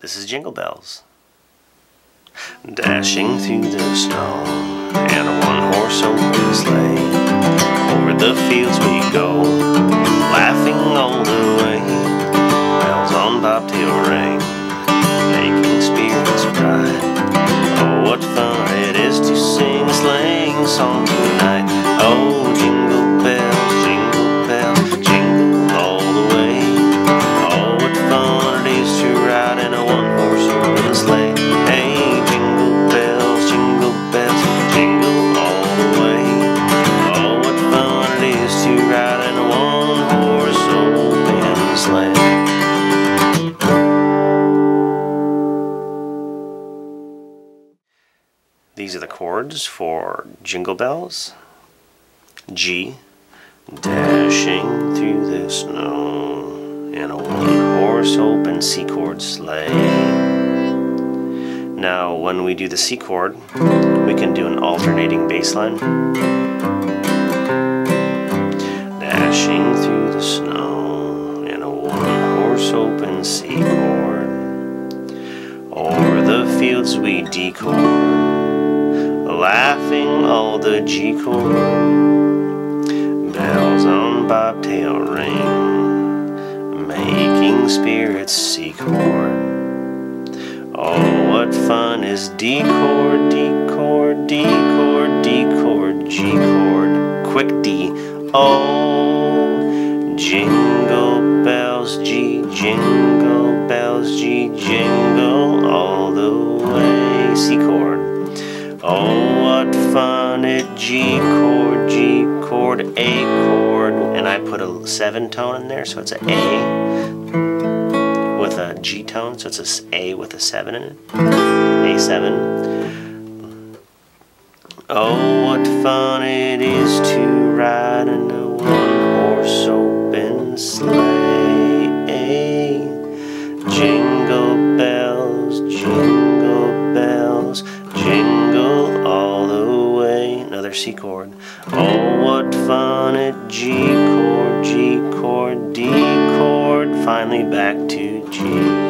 This is Jingle Bells. Dashing through the snow and a one-horse open sleigh. Over the fields we go, These are the chords for Jingle Bells. G, dashing through the snow in a one-horse open C chord sleigh. Now, when we do the C chord, we can do an alternating bass line. Dashing through the snow in a one-horse open C chord. Over the fields we D chord laughing all the G chord. Bells on bobtail ring, making spirits C chord. Oh, what fun is D chord, D chord, D chord, D chord, G chord, quick D. Oh, jingle bells, G, jingle bells, G, jingle all the way, C chord. Oh, what fun it G chord, G chord, A chord, and I put a seven tone in there, so it's an A with a G tone, so it's a with a seven in it. A seven. Oh, what fun it Another C chord. Oh, what fun at G chord, G chord, D chord. Finally back to G.